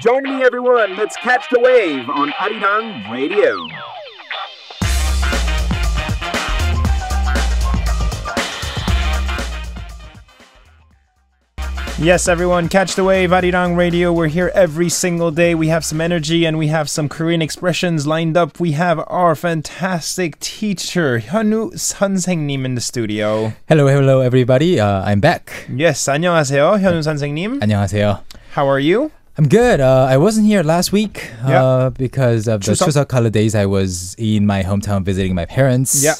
Join me, everyone. Let's catch the wave on Arirang Radio. Yes, everyone, catch the wave, Arirang Radio. We're here every single day. We have some energy and we have some Korean expressions lined up. We have our fantastic teacher, 현우 선생님, in the studio. Hello, hello, everybody. Uh, I'm back. Yes, 안녕하세요, 현우 선생님. 안녕하세요. How are you? I'm good. Uh, I wasn't here last week Yeah. uh, because of the Chuseok. Chuseok holidays. I was in my hometown visiting my parents. Yeah.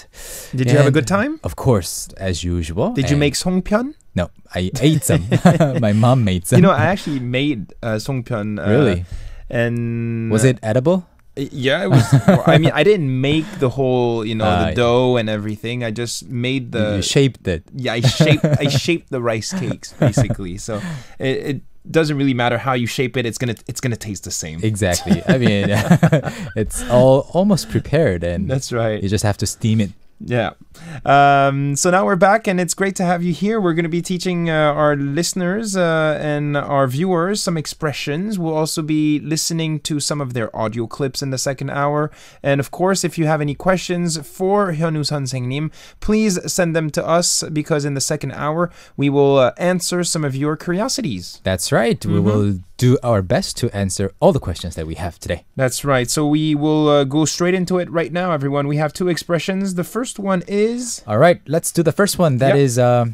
Did you have a good time? Of course, as usual. Did you make songpyeon? No, I ate some. my mom made some. You know, I actually made uh, songpyeon. Uh, really? And Was it edible? Yeah, it was. I mean, I didn't make the whole, you know, Uh, the dough and everything. I just made the. you shaped it. Yeah, I shaped I shaped the rice cakes basically. So it, it doesn't really matter how you shape it. It's gonna it's gonna taste the same. Exactly. I mean, it's all almost prepared, and That's right. you just have to steam it. Yeah. Um, so now we're back, and it's great to have you here. We're going to be teaching uh, our listeners uh, and our viewers some expressions. We'll also be listening to some of their audio clips in the second hour. And of course, if you have any questions for Hyunwoo Sansengnim, please send them to us because in the second hour, we will uh, answer some of your curiosities. That's right. Mm-hmm. We will do our best to answer all the questions that we have today. That's right. So we will uh, go straight into it right now, everyone. We have two expressions. The first one is All right, let's do the first one. That Yep. is uh,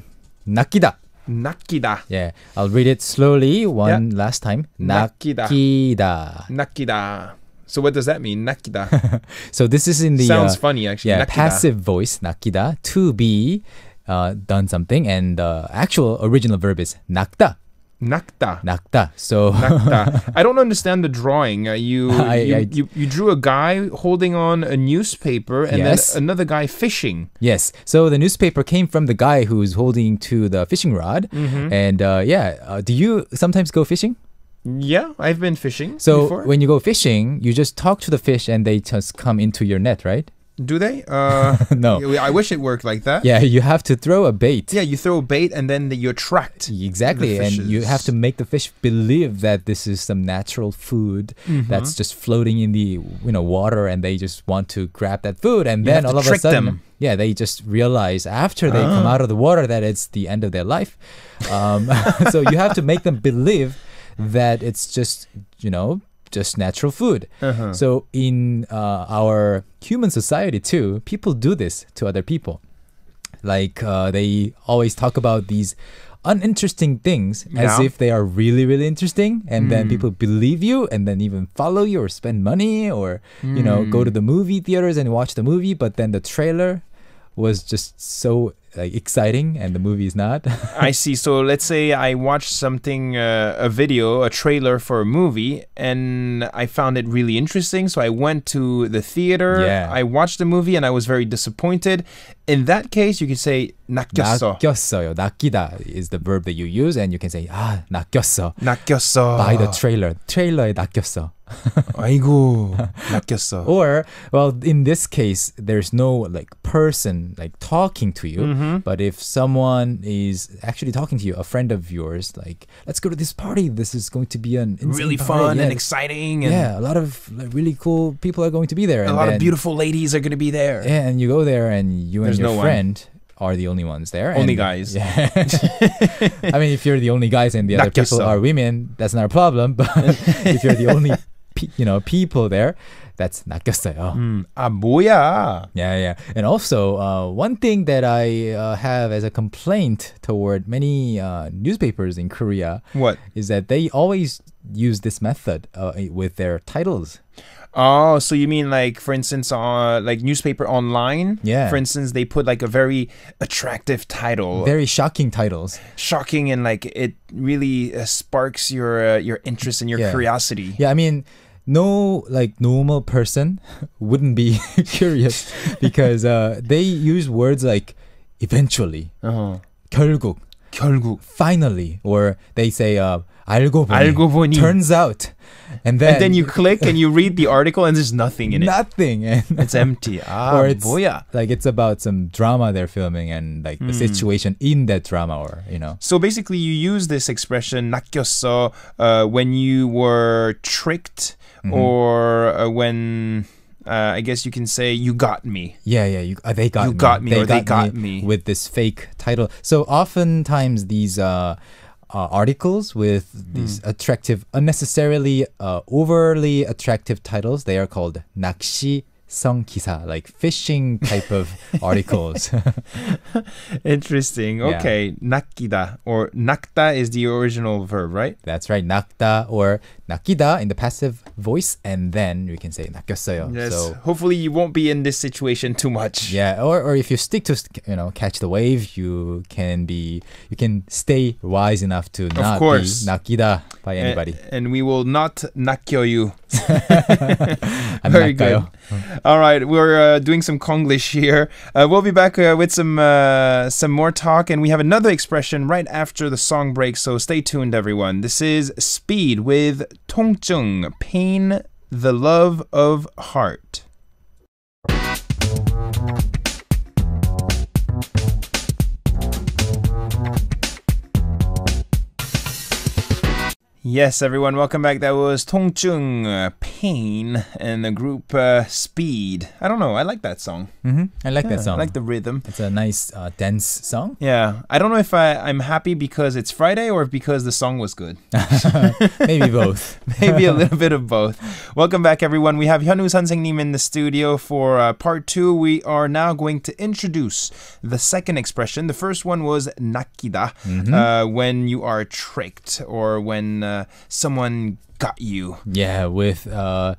nakida. nakida. Yeah, I'll read it slowly one last time. Nakida. Nakida. Nakida. So what does that mean? Nakida. So this is in the Sounds uh, funny actually. yeah Nakida. passive voice nakida to be uh, done something, and the actual original verb is nakda. Nakda. Nakda. So Nakda. I don't understand the drawing. Uh, you, I- you, I- you you drew a guy holding on a newspaper and Yes. then another guy fishing. yes, so the newspaper came from the guy who's holding to the fishing rod, Mm-hmm. and uh, yeah, uh, do you sometimes go fishing? Yeah, I've been fishing So before. when you go fishing, you just talk to the fish, and they just come into your net, right? Do they? Uh, No. I wish it worked like that. Yeah, you have to throw a bait. Yeah, you throw a bait and then you attract. Exactly, and you have to make the fish believe that this is some natural food Mm-hmm. that's just floating in the you know water, and they just want to grab that food, and You then all of a sudden, them. yeah, they just realize after they come out of the water that it's the end of their life. Um, so you have to make them believe that it's just you know just natural food. Uh-huh. So in uh, our human society too, people do this to other people. Like uh, they always talk about these uninteresting things as Yeah. if they are really really interesting and then people believe you and then even follow you or spend money or you know go to the movie theaters and watch the movie but then the trailer was just so like exciting and the movie is not I see. So let's say I watched something, uh, a video, a trailer for a movie, and I found it really interesting. So I went to the theater. Yeah. I watched the movie, and I was very disappointed. In that case, you could say 낚였어. 낚였어요 낚이다 is the verb that you use and you can say 아 낚였어 낚였어. by the trailer trailer에 낚였어 아이고, 낚였어. Or, well, in this case, there's no like person like talking to you. Mm-hmm. Mm-hmm. But if someone is actually talking to you, a friend of yours, like, let's go to this party. This is going to be an really party. fun yeah, and exciting. And yeah, a lot of really cool people are going to be there. A lot then, of beautiful ladies are going to be there. Yeah, and you go there and you There's and your no friend. One are the only ones there. Only and, guys. Yeah. I mean, if you're the only guys and the other people so. are women, that's not a problem. But if you're the only, pe- you know, people there, that's 낚였어요. 음, 아 뭐야? Yeah, yeah. And also, uh, one thing that I uh, have as a complaint toward many uh, newspapers in Korea What? is that they always use this method uh, with their titles. Oh, so you mean like, for instance, uh, like newspaper online? Yeah. For instance, they put like a very attractive title, Very shocking titles. shocking, and like it really uh, sparks your uh, your interest and your Yeah. curiosity. Yeah, I mean, no like normal person wouldn't be curious because uh, they use words like eventually, Uh-huh. 결국, 결국. finally, or they say uh, 알고 보니, 알고 보니. turns out, and then And then you click and you read the article and there's nothing in it. nothing, and It's empty. Ah, or it's 뭐야. like it's about some drama they're filming and like Hmm. the situation in that drama, or you know. So basically, you use this expression 낚였어 uh, when you were tricked Mm-hmm. or uh, when uh, I guess you can say you got me. Yeah, yeah, you, uh, they got You me. got me, or they got me. with this fake title. So oftentimes these uh, uh, articles with these Hmm. attractive, unnecessarily uh, overly attractive titles, they are called 낚 song kisa, like fishing type of articles. Interesting. Yeah. Okay, nakida or nakta is the original verb, right? That's right. Nakta or nakida in the passive voice, and then we can say nakyosoyo. Yes. So, hopefully, you won't be in this situation too much. Yeah. Or, or if you stick to you know catch the wave, you can be you can stay wise enough to not of course. be nakida by anybody. And, and we will not nakyo you. Very good. All right, we're uh, doing some Konglish here. Uh, we'll be back uh, with some uh, some more talk, and we have another expression right after the song break. So stay tuned, everyone. This is Speed with Tongjeung, Pain, the Love of Heart. Yes, everyone, welcome back. That was 통증, uh, pain, and the group uh, Speed. I don't know, I like that song. hmm I like Yeah, that song. I like the rhythm. it's a nice uh, dance song. Yeah, I don't know if I, I'm happy because it's Friday or because the song was good. Maybe both. Maybe a little bit of both. Welcome back, everyone. We have Hyunwoo Sansengnim in the studio for uh, part two. We are now going to introduce the second expression. The first one was nakida, uh, when you are tricked or when uh, someone got you. Yeah, with uh,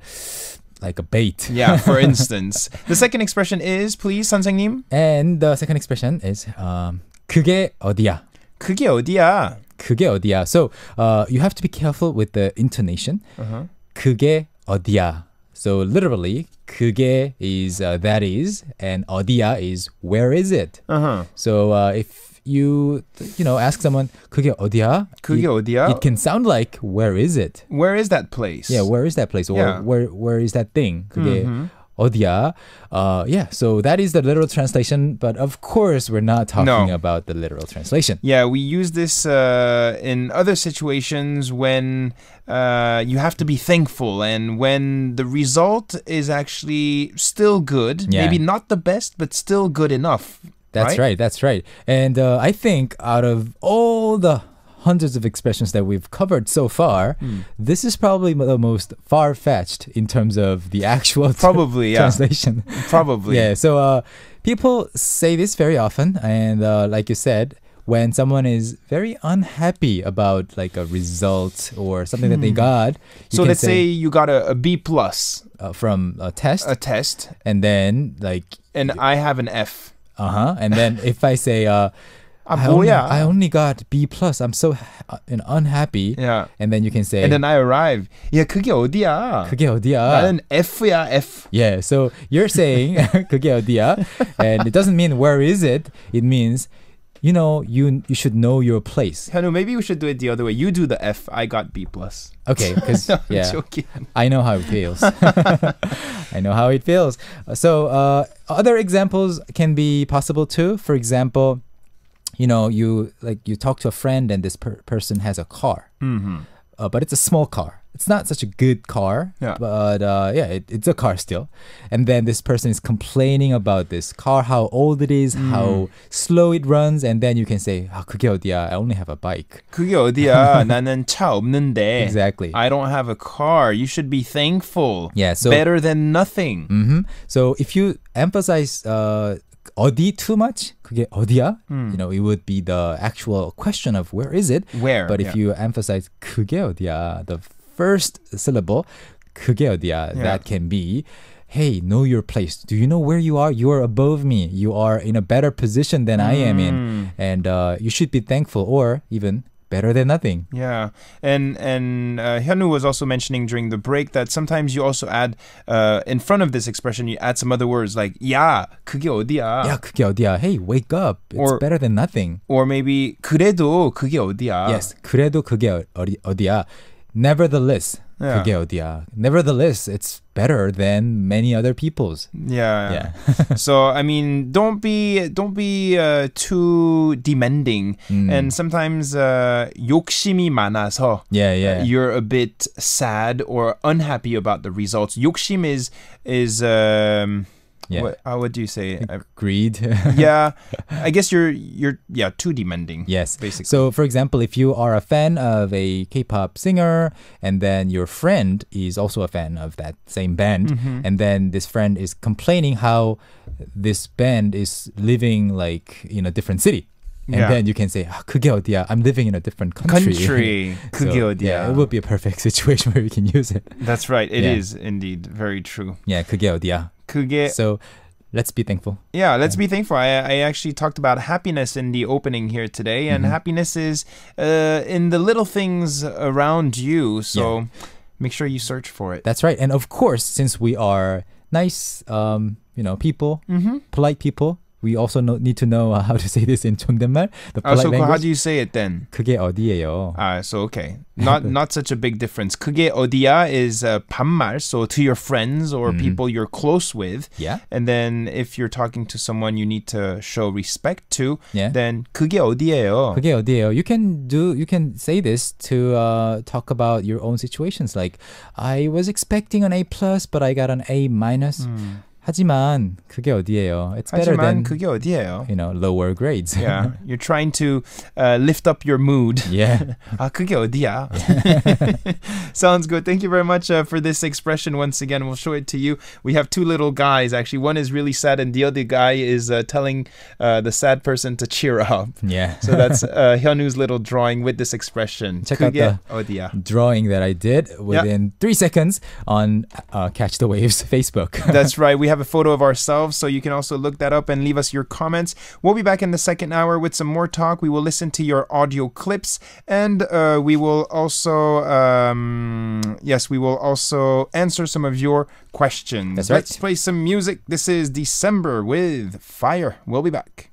like a bait. Yeah, for instance. the second expression is, please, Sansengnim. And the second expression is um, 그게 어디야? 그게 어디야? 그게 어디야? So uh, you have to be careful with the intonation. Uh-huh. 그게 어디야? So literally, 그게 is uh, that is, and 어디야 is where is it? Uh-huh. So uh, if you you know ask someone 그게 어디야? 그게 it, 어디야? It can sound like where is it? Where is that place? Yeah, where is that place or Yeah. where where is that thing? 그게 Mhm. 어디야? Uh, yeah, so that is the literal translation, but of course we're not talking No. about the literal translation. Yeah, we use this uh, in other situations when uh, you have to be thankful and when the result is actually still good. Yeah. Maybe not the best, but still good enough. That's right, that's right. And uh, I think out of all the hundreds of expressions that we've covered so far, Hmm. this is probably the most far fetched in terms of the actual Probably, yeah. translation. Probably. Yeah, so uh, people say this very often, and uh, like you said, when someone is very unhappy about like a result or something that they got, Hmm. So can let's say you got a, a B plus uh, from a test, a test, and then like and I have an F uh huh, and then if I say uh, 아 I, only, 뭐야? I only got B plus, I'm so ha- uh, you know, unhappy, yeah. and then you can say And then I arrive. 야 그게 어디야? 그게 어디야? 나는 F야 F. Yeah, so you're saying 그게 어디야? And it doesn't mean where is it. It means you know you you should know your place. Hyunwoo, maybe we should do it the other way. You do the F. I got B plus. Okay, because No, yeah, joking. I know how it feels. I know how it feels. So uh, other examples can be possible too. For example, you know, you like you talk to a friend and this per- person has a car, Mm-hmm. uh, but it's a small car It's not such a good car, Yeah. but uh, yeah, it, it's a car still. And then this person is complaining about this car, how old it is, Mm. how slow it runs, and then you can say, 아, 그게 어디야? I only have a bike. 그게 어디야? 나는 차 없는데. Exactly. I don't have a car. You should be thankful. Yeah, so- better than nothing. hmm So if you emphasize uh, 어디 too much, 그게 어디야? You know, it would be the actual question of where is it. Where? But if yeah. you emphasize 그게 어디야, the first syllable, 그게 어디야, Yeah. that can be, hey, know your place. Do you know where you are? You are above me. You are in a better position than I am Mm. in. And uh, you should be thankful or even better than nothing. Yeah, and and uh, Hyunwoo was also mentioning during the break that sometimes you also add uh, in front of this expression you add some other words like 야 그게 어디야 야, 그게 어디야? Hey, wake up. It's Or- better than nothing. or maybe 그래도 그게 어디야 Yes, 그래도 그게 어- 어디, 어디야? Nevertheless, Yeah. 그게 어디야? Nevertheless, it's better than many other people's. yeah Yeah. so I mean don't be don't be uh, too demanding Mm. and sometimes uh, 욕심이 많아서 Yeah, yeah. you're a bit sad or unhappy about the results 욕심 is is um Yeah. what, how would you say it? I- Greed. yeah, I guess you're you're yeah too demanding. Yes. basically. So, for example, if you are a fan of a K-pop singer, and then your friend is also a fan of that same band, Mm-hmm. and then this friend is complaining how this band is living like in a different city. And Yeah. then you can say, 아, 그게 어디야? I'm living in a different country. country So, 그게 yeah, 어디야? it would be a perfect situation where we can use it. That's right. It is Yeah. indeed very true. Yeah, 그게 어디야? 그게 So, let's be thankful. yeah. Let's be thankful. I I actually talked about happiness in the opening here today, and Mm-hmm. happiness is uh, in the little things around you. So make sure you search for it. That's right. And of course, since we are nice, um, you know, people, Mm-hmm. polite people, we also know, need to know uh, how to say this in 존댓말, the Uh, polite so how language. do you say it then? 그게 어디예요? Uh, so okay, not not such a big difference. 그게 어디야 is uh, 반말, so to your friends or Mm-hmm. people you're close with. Yeah. And then if you're talking to someone you need to show respect to, Yeah. then 그게 어디예요? 그게 어디예요? You can do you can say this to uh, talk about your own situations like I was expecting an A plus but I got an A minus. 하지만 그게 어디예요? It's better 하지만 than 그게 어디예요? you know lower grades. Yeah, you're trying to uh, lift up your mood. yeah. 아 그게 어디야? Sounds good. Thank you very much uh, for this expression once again. We'll show it to you. We have two little guys. Actually, one is really sad, and the other guy is uh, telling uh, the sad person to cheer up. Yeah. So that's uh, Hyunwoo's little drawing with this expression. Check out 그게 어디야? Drawing that I did within three seconds on uh, Catch the Waves Facebook. That's right. We have a photo of ourselves, so you can also look that up and leave us your comments. We'll be back in the second hour with some more talk. We will listen to your audio clips, and uh, we will also, um, yes, we will also answer some of your questions. That's right. Let's play some music. This is December with Fire. We'll be back.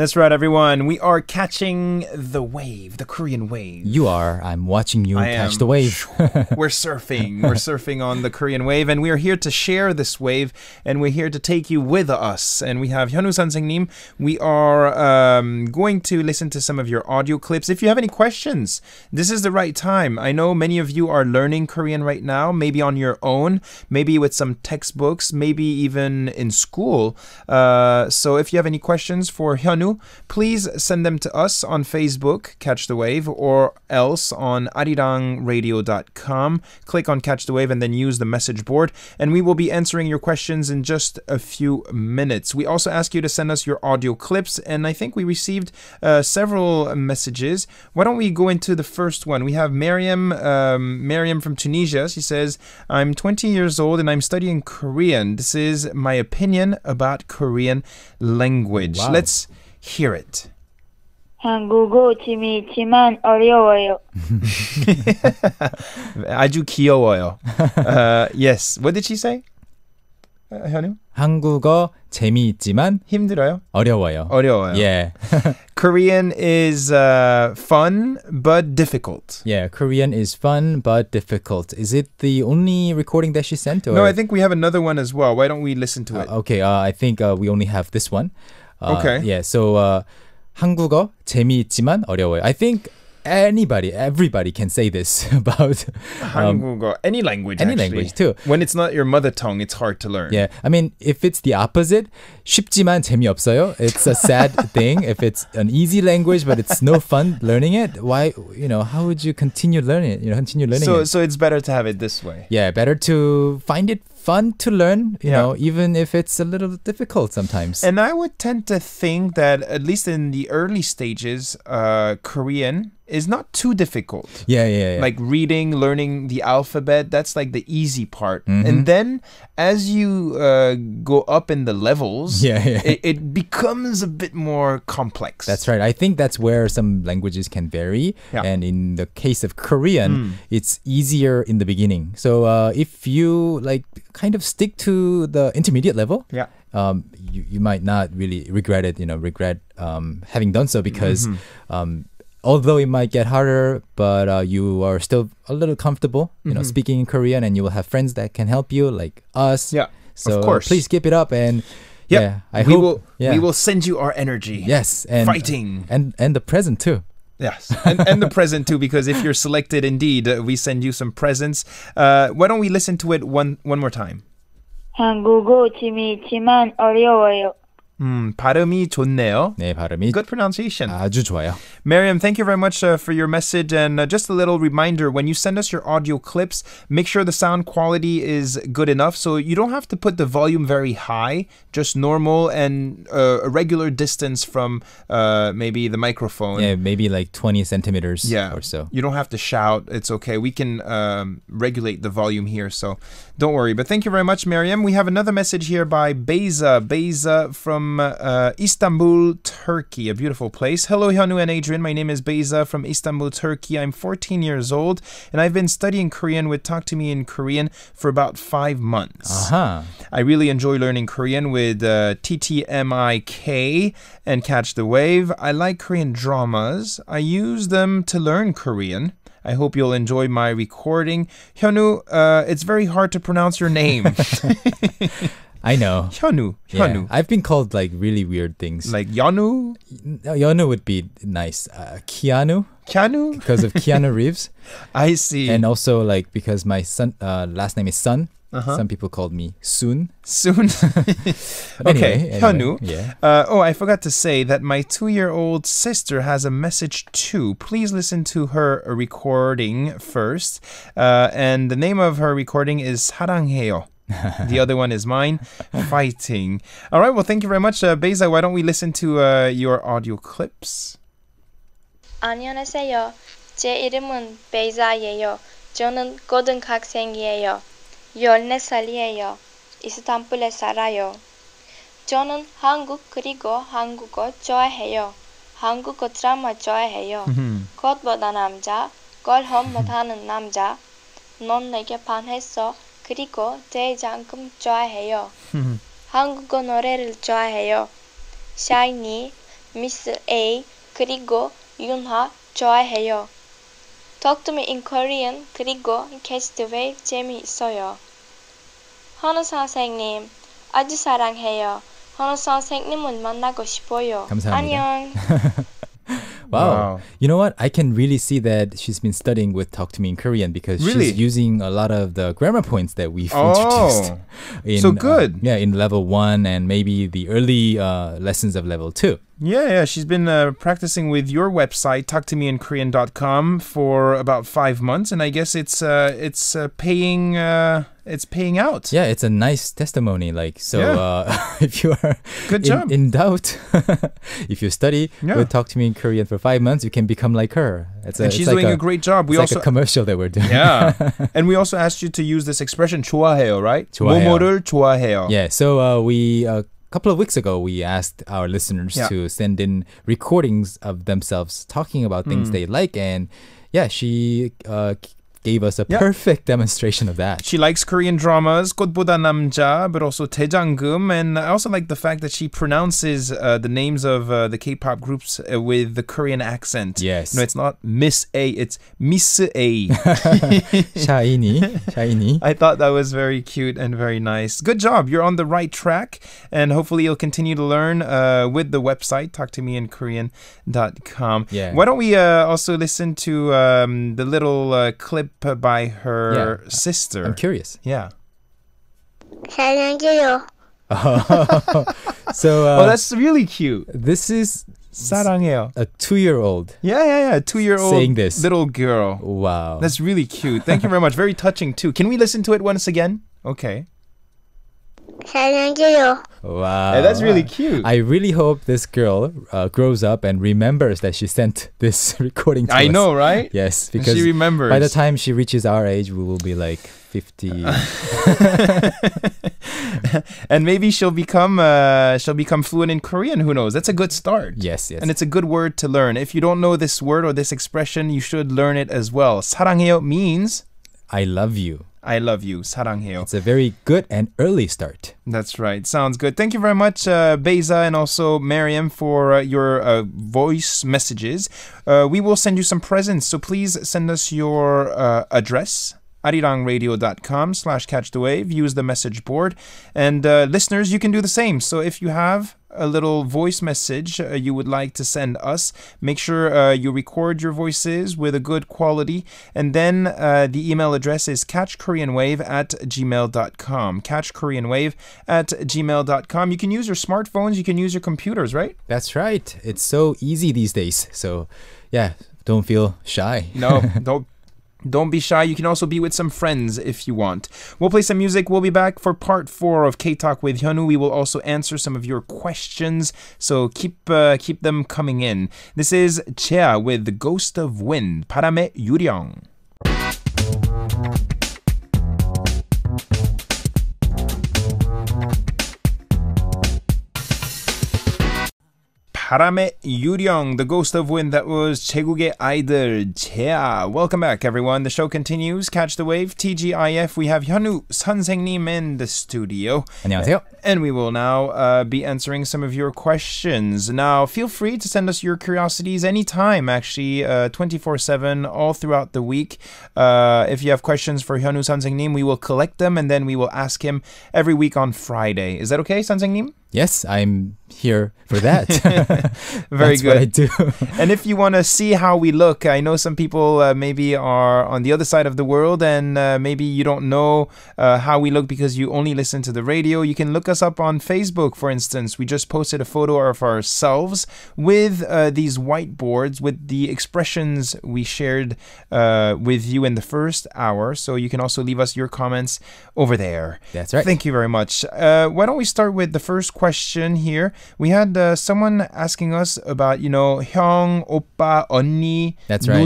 That's right, everyone. We are catching the wave, the Korean wave. you are. I'm watching you I catch am. the wave. We're surfing. We're surfing on the Korean wave, and we are here to share this wave, and we're here to take you with us. And we have Hyunwoo Sansengnim. We are um, going to listen to some of your audio clips. If you have any questions, this is the right time. I know many of you are learning Korean right now, maybe on your own, maybe with some textbooks, maybe even in school. Uh, so if you have any questions for Hyunwoo, please send them to us on Facebook, Catch the Wave, or else on arirangradio.com. Click on Catch the Wave and then use the message board, and we will be answering your questions in just a few minutes. We also ask you to send us your audio clips, and I think we received uh, several messages. Why don't we go into the first one? We have Miriam, um, Miriam from Tunisia. She says, "I'm 20 years old and I'm studying Korean. This is my opinion about Korean language. Wow. Let's hear it." 한국어 재미있지만 어려워요. 아주 귀여워요. uh, yes. What did she say? Uh, 현우? 한국어 재미있지만 힘들어요? 어려워요. 어려워요. Yeah. Korean is uh, fun but difficult. Yeah, Korean is fun but difficult. Is it the only recording that she sent? Or? No, I think we have another one as well. Why don't we listen to it? Uh, okay, uh, I think uh, we only have this one. Uh, Okay. Yeah, so uh, 한국어 재미있지만 어려워요. I think anybody, everybody can say this about. Um, 한국어, any language, any actually. language too. When it's not your mother tongue, it's hard to learn. yeah, I mean, if it's the opposite, 쉽지만 재미없어요. It's a sad thing. If it's an easy language but it's no fun learning it, why? You know, how would you continue learning it? You know, continue learning So, it. so it's better to have it this way. Yeah, better to find it fun to learn. You Yeah. know, even if it's a little difficult sometimes. And I would tend to think that at least in the early stages, uh, Korean is not too difficult. Yeah, yeah, yeah. Like reading, learning the alphabet, that's like the easy part. Mm-hmm. And then as you uh, go up in the levels, Yeah, yeah. It, it becomes a bit more complex. That's right. I think that's where some languages can vary. Yeah. And in the case of Korean, it's easier in the beginning. So uh, if you like kind of stick to the intermediate level, Yeah. um, you, you might not really regret it, you know, regret um, having done so because Mm-hmm. um, although it might get harder, but uh, you are still a little comfortable, you know, speaking in Korean and you will have friends that can help you like us. Mm-hmm. Yeah, So of course. please keep it up and Yep. yeah, I we hope will yeah. we will send you our energy. Yes, and Fighting. and and the present too. Yes, and, and the present too, because if you're selected, indeed, uh, we send you some presents. Uh, why don't we listen to it one one more time? 한국어 재미있지만 어려워요. 음, 발음이 좋네요. 네, 발음이 Good pronunciation. 아주 좋아요. Miriam, thank you very much uh, for your message. And uh, just a little reminder when you send us your audio clips, make sure the sound quality is good enough. So you don't have to put the volume very high, just normal and uh, a regular distance from uh, maybe the microphone. Yeah, maybe like 20 centimeters Yeah. or so. You don't have to shout. It's okay. We can um, regulate the volume here, so don't worry. But thank you very much, Miriam. We have another message here by Beza. Beza from uh, Istanbul, Turkey, a beautiful place. Hello, Hyunwoo and Adrien. My name is Beza from Istanbul, Turkey. I'm 14 years old, and I've been studying Korean with Talk to Me in Korean for about five months. Uh-huh. I really enjoy learning Korean with uh, TTMIK and Catch the Wave. I like Korean dramas. I use them to learn Korean. I hope you'll enjoy my recording. Hyunwoo, uh, it's very hard to pronounce your name. I know. Hyunwoo, Yeah. I've been called like really weird things. Like Yanu, No, Yonu would be nice. Uh, Keanu Kyanu? because of Keanu Reeves, I see. and also like because my son uh, last name is Sun. Uh-huh. Some people called me Soon. Soon. But okay, anyway, Hyunu. Yeah. Uh, oh, I forgot to say that my two year old sister has a message too. Please listen to her recording first. Uh, and the name of her recording is 사랑해요. the other one is mine, Fighting. All right, well, thank you very much. Uh, Beza, why don't we listen to uh, your audio clips? 안녕하세요. 제 이름은 베이자예요. 저는 고등학생이에요. 14살이에요. 이스탄불에 살아요. 저는 한국 그리고 한국어 좋아해요. 한국어 드라마 좋아해요. 꽃보다 남자, 걸험 못하는 남자. 넌 내게 반했어. 그리고 대장금 좋아해요. 한국어 노래를 좋아해요. 샤이니, 미스 A, 그리고 윤하 좋아해요. Talk to me in Korean 그리고 Catch the Wave 재미있어요. 헌우 선생님, 아주 사랑해요. 헌우 선생님은 만나고 싶어요. 감사합니다. 안녕. Wow. Wow. You know what? I can really see that she's been studying with Talk to Me in Korean because Really? she's using a lot of the grammar points that we've Oh. introduced. In, So uh, good. yeah, in level one and maybe the early uh, lessons of level two. Yeah, yeah, she's been uh, practicing with your website, talktomeinkorean.com, for about five months, and I guess it's uh, it's uh, paying uh, it's paying out. Yeah, it's a nice testimony. Like, so Yeah. uh, if you are Good in, job. in doubt, if you study Yeah. with Talk to Me in Korean for five months, you can become like her. It's a, and it's she's like doing a, a, great job. We it's also like a commercial that we're doing. yeah, and we also asked you to use this expression 좋아해요, right? 좋아해요. 뭐뭐를 좋아해요. Yeah, so uh, we a couple of weeks ago we asked our listeners Yeah. to send in recordings of themselves talking about things Hmm. they like, and yeah, she uh, gave us a yep. perfect demonstration of that. She likes Korean dramas, 꽃보다 Namja, but also Dae Jang Geum, and I also like the fact that she pronounces uh, the names of uh, the K-pop groups uh, with the Korean accent. Yes. No, it's not Miss A, it's Miss A. SHINee. SHINee. I thought that was very cute and very nice. Good job. You're on the right track, and hopefully you'll continue to learn uh, with the website talktomeinkorean.com. Yeah. Why don't we uh, also listen to um, the little uh, clip clip by her Yeah. sister? I'm curious. yeah. 사랑해요. So uh, oh, that's really cute. this is 사랑해요. a two-year-old. Yeah, yeah, yeah. Two-year-old Saying this. little girl. Wow. That's really cute. Thank you very much. Very touching too. Can we listen to it once again? Okay. 사랑해요. Wow. Hey, that's really cute. I really hope this girl uh, grows up and remembers that she sent this recording to I us. know, right? Yes, She because remembers. by the time she reaches our age, we will be like 50. and maybe she'll become uh, she'll become fluent in Korean. Who knows? That's a good start. yes, yes. And it's a good word to learn. If you don't know this word or this expression, you should learn it as well. 사랑해요 means I love you. I love you. 사랑해요. It's a very good and early start. That's right. Sounds good. Thank you very much, uh, Beza, and also Mariam, for uh, your uh, voice messages. Uh, we will send you some presents, so please send us your uh, address. arirangradio.com slash catch the wave. Use the message board. And uh, listeners you can do the same. So if you have a little voice message uh, you would like to send us make sure uh, you record your voices with a good quality. And then uh, the email address is catchkoreanwave at gmail.com catchkoreanwave at gmail.com you can use your smartphones. You can use your computers right? That's right. It's so easy these days. So, yeah, don't feel shy. No, don't don't be shy. You can also be with some friends if you want. We'll play some music. We'll be back for part four of K Talk with Hyunwoo. We will also answer some of your questions, so keep uh, keep them coming in. This is ZE:A with the Ghost of Wind. 바람 바람의 유령, the ghost of wind that was 제국의 아이들, 제아. Welcome back, everyone. The show continues. Catch the wave, TGIF. We have 현우 선생님 in the studio. 안녕하세요. And we will now uh, be answering some of your questions. Now, feel free to send us your curiosities anytime, actually, 24 7, all throughout the week. Uh, if you have questions for Hyunwoo Sansengnim, we will collect them and then we will ask him every week on Friday. Is that okay, Sansengnim? Yes, I'm here for that. Very That's good. what I do. and if you want to see how we look, I know some people uh, maybe are on the other side of the world and uh, maybe you don't know uh, how we look because you only listen to the radio. You can look us up on Facebook, for instance. We just posted a photo of ourselves with uh, these whiteboards with the expressions we shared uh, with you in the first hour. So you can also leave us your comments over there. That's right. Thank you very much. Uh, why don't we start with the first question here. We had uh, someone asking us about, you know, hyung, oppa, onni, That's right.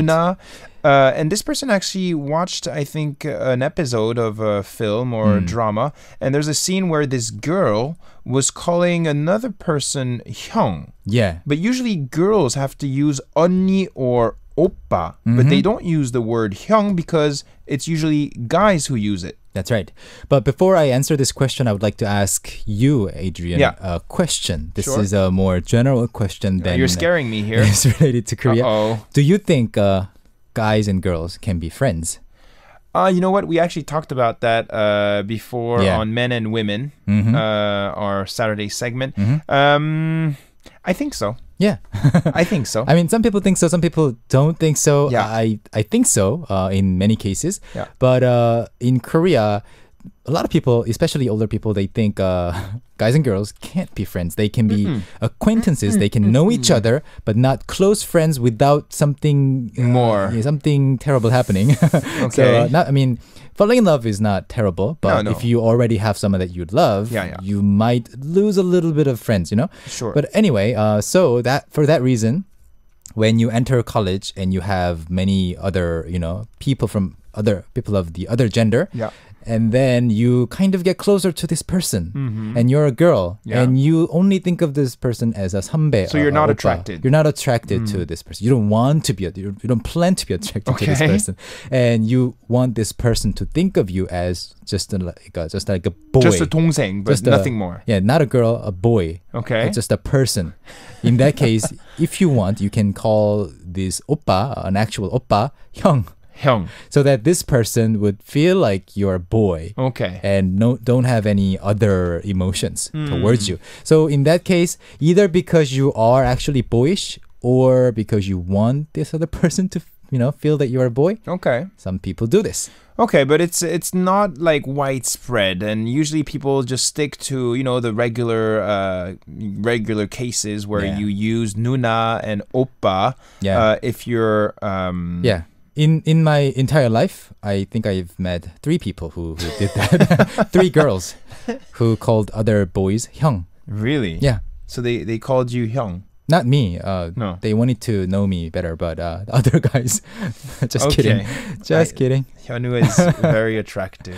Uh, and this person actually watched, I think, uh, an episode of a film or mm. drama. And there's a scene where this girl was calling another person hyung. Yeah. But usually girls have to use onni or oppa, mm-hmm. but they mm-hmm. don't use the word hyung because it's usually guys who use it. That's right. But before I answer this question, I would like to ask you, Adrien, Yeah. a question. This Sure. is a more general question than You're scaring me here. It's related to Korea. Uh-oh. Do you think uh, guys and girls can be friends? Uh, you know what? We actually talked about that uh, before Yeah. on Men and Women, Mhm. uh, our Saturday segment. Mhm. Um, I think so. Yeah. I think so. I mean, some people think so, some people don't think so. Yeah. I, I think so uh, in many cases. Yeah. But uh, in Korea, a lot of people, especially older people, they think uh, guys and girls can't be friends. They can be acquaintances. They can know each other, but not close friends without something uh, More. yeah, something terrible happening. So, Okay. uh, not, I mean, falling in love is not terrible, but no. if you already have someone that you love, Yeah, yeah. you might lose a little bit of friends. You know. Sure. But anyway, uh, so that for that reason, when you enter college and you have many other, you know, people from other people of the other gender, Yeah and then you kind of get closer to this person, and you're a girl, Mm-hmm. Yeah. and you only think of this person as a sambe. So you're a- a not oppa. attracted. Mm. You're not attracted to this person. You don't want to be. You you don't plan to be attracted to this Okay. person, and you want this person to think of you as just a, like a, just like a boy. Just a 동생, but Just a- nothing more. Yeah, not a girl, a boy. Okay. It's just a person. In that case, if you want, you can call this oppa, an actual oppa, 형, 형. so that this person would feel like you're a boy Okay. and no, don't have any other emotions Hmm. towards you. So in that case, either because you are actually boyish or because you want this other person to, you know, feel that you're a boy, Okay. some people do this. Okay, but it's it's not like widespread, and usually people just stick to you know the regular uh, regular cases where Yeah. you use nuna and oppa. Yeah. Uh, if you're um, Yeah. In in my entire life, I think I've met three people who, who did that. three girls. who called other boys hyung. Really? Yeah. So they they called you Hyung. Not me. Uh, No. They wanted to know me better, but uh, the other guys. Just kidding. Just I- kidding. Hyunwoo is very attractive.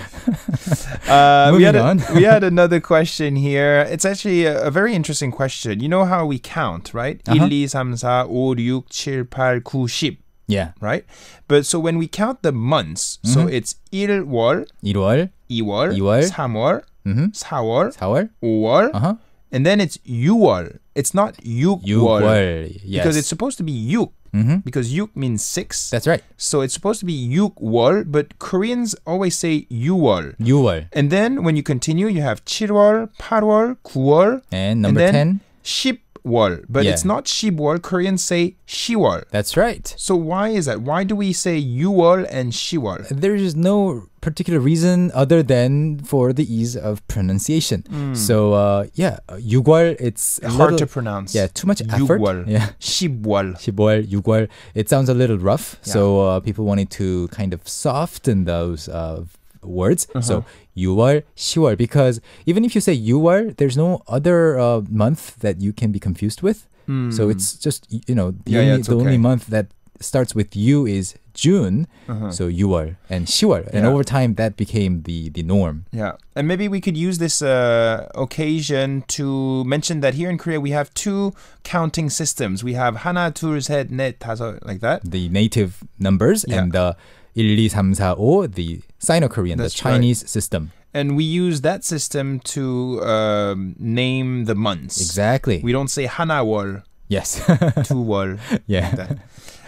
Uh, we, Moving had a- on. we had another question here. It's actually a, a very interesting question. You know how we count, right? Uh-huh. 1, 2, 3, 4, 5, 6, 7, 8, 9, 10. Yeah. Right? But so when we count the months, so Mm-hmm. it's 1월, 1월, 2월, 2월, 3월, Mhm. 4월, 4월, 5월, uh-huh. and then it's 6월. It's not 6월. 6월. Yes. Because it's supposed to be 6 Mhm. because 6 means 6. That's right. So it's supposed to be 6월, but Koreans always say 6월. 6월. And then when you continue, you have 7월, 8월, 9월, And number and 10. then 10 월. But Yeah. it's not 10월. Koreans say 10월. That's right. So why is that? Why do we say 6월 and 10월? There is no particular reason other than for the ease of pronunciation. So uh, yeah, 6월 it's a Hmm. Hard little, to pronounce. Yeah, too much effort. 6월. Yeah. 10월. 10월, 6월. It sounds a little rough. Yeah. So uh, people wanted to kind of soften those uh, words. So Uh-huh. 6월, 10월 because even if you say 6월, there's no other uh, month that you can be confused with. So it's just y- you know the, Hmm. Yeah, yeah, only, it's the only okay. month that starts with U is June. Uh-huh. So 6월 and 10월. And Yeah. over time that became the the norm. Yeah, and maybe we could use this uh, occasion to mention that here in Korea we have two counting systems. We have 하나, 둘, 셋, 넷, 다섯, like that. The native numbers Yeah. and the 1, the Sino-Korean, That's the Chinese right. system. And we use that system to uh, name the months. Exactly. We don't say hanawol. Yes. Tuwol. Yeah. Like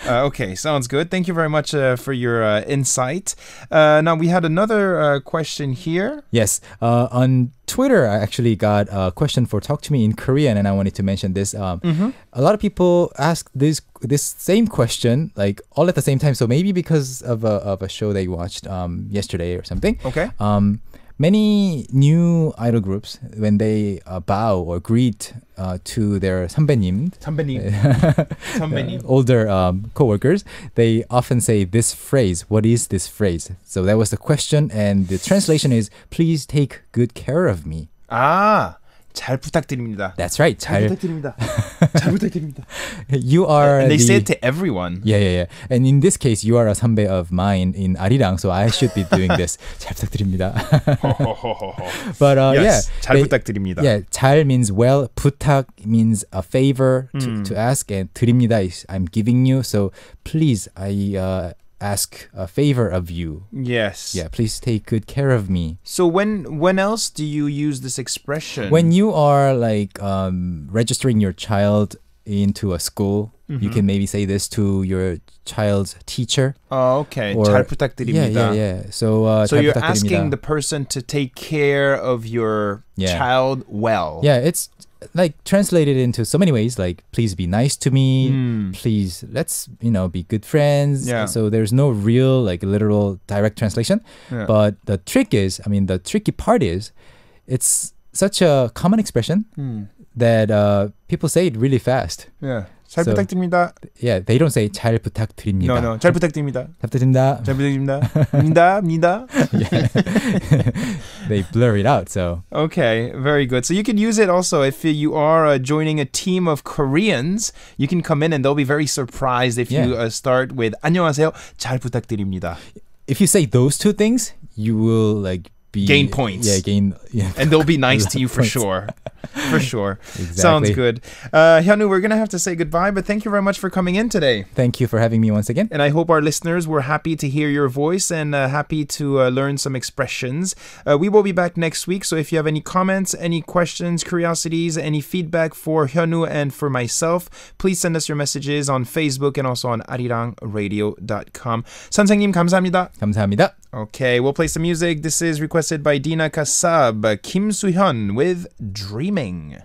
uh, okay, sounds good. Thank you very much uh, for your uh, insight. Uh, now we had another uh, question here. Yes. Uh, on Twitter, I actually got a question for Talk to Me in Korean, and I wanted to mention this. Um, Mm-hmm. A lot of people ask this this same question like all at the same time. So maybe because of a of a show they watched um, yesterday or something. Okay. Um, many new idol groups when they uh, bow or greet uh, to their 선배님, 선배님. 선배님. older um, co-workers, they often say this phrase. What is this phrase? So that was the question, and the translation is "Please take good care of me." 아, 잘 부탁드립니다. That's right. 잘 잘, 부탁드립니다. 잘 부탁드립니다. you are. And they the, say it to everyone. Yeah, yeah, yeah. And in this case, you are a 선배 of mine in 아리랑, so I should be doing this. 잘 부탁드립니다. but uh, yes, yeah, 잘 they- 부탁드립니다. Yeah, 잘 means well, 부탁 means a favor to, Mm. to ask, and 드립니다 is I'm giving you. So please, I uh, ask a favor of you. Yes. Yeah, please take good care of me. So when when else do you use this expression? When you are like um, registering your child into a school, Mm-hmm. you can maybe say this to your child's teacher. Oh, okay. Or- 잘 Yeah, 부탁드립니다. yeah, yeah. So, uh, So 잘 you're 부탁드립니다. asking the person to take care of your Yeah. child well. Yeah, it's like translated into so many ways. Like, please be nice to me. Hmm. Please, let's you know be good friends. Yeah. So there's no real like literal direct translation. Yeah. But the trick is, I mean, the tricky part is, it's such a common expression Hmm. that uh, people say it really fast. Yeah. 잘 So- 부탁드립니다. Yeah, they don't say 잘 부탁드립니다. No, no. 잘 부탁드립니다. 잘 부탁드립니다. 잘 부탁드립니다. 입니다. 입니다. they blur it out. So Okay, very good. So you can use it also if you are uh, joining a team of Koreans. You can come in and they'll be very surprised if you Yeah. uh, start with 안녕하세요. 잘 부탁드립니다. if you say those two things, you will like be Gain points. Yeah, gain. Yeah. And they'll be nice to you for Points. sure. For sure. Sounds Exactly. good. Uh, Hyunwoo, we're going to have to say goodbye, but thank you very much for coming in today. Thank you for having me once again. And I hope our listeners were happy to hear your voice and uh, happy to uh, learn some expressions. Uh, we will be back next week, so if you have any comments, any questions, curiosities, any feedback for Hyunwoo and for myself, please send us your messages on Facebook and also on arirangradio.com. 선생님 감사합니다. 감사합니다. Okay, we'll play some music. This is requested by Dina Kasab, Kim Soo-hyun with Dreaming.